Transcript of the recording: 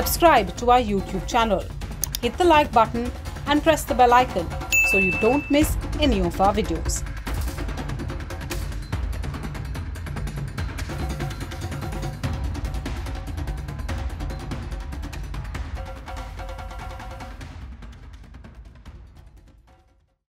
subscribe to our YouTube channel. Hit the like button and press the bell icon so you don't miss any of our videos.